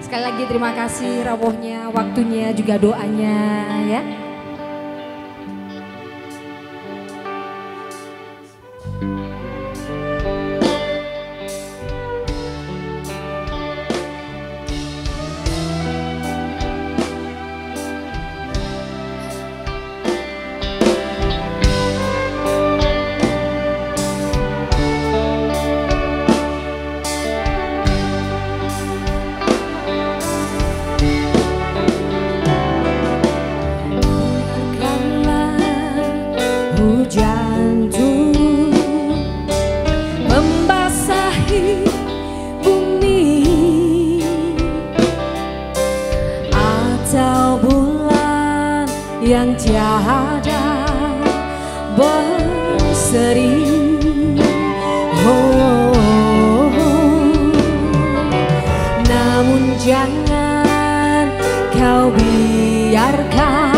Sekali lagi terima kasih rawuhnya, waktunya, juga doanya ya. Yang tiada berseri. Oh, namun jangan kau biarkan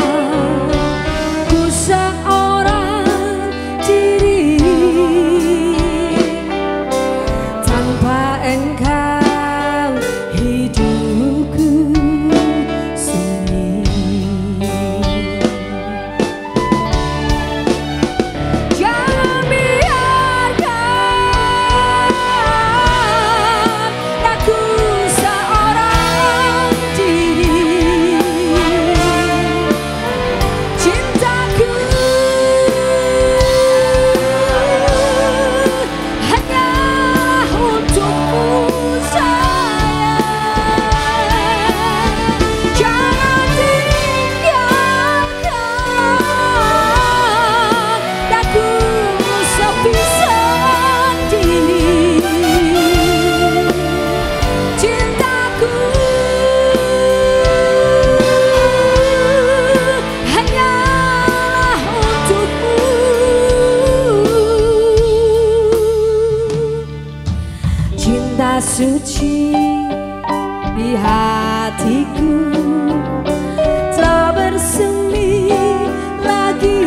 suci di hatiku. Telah bersemi lagi.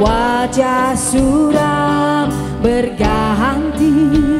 Wajah suram berganti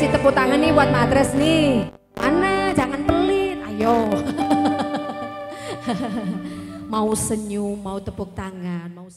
kasih tepuk tangan nih buat matres nih. Mana? Jangan pelit. Ayo. mau senyum, mau tepuk tangan, mau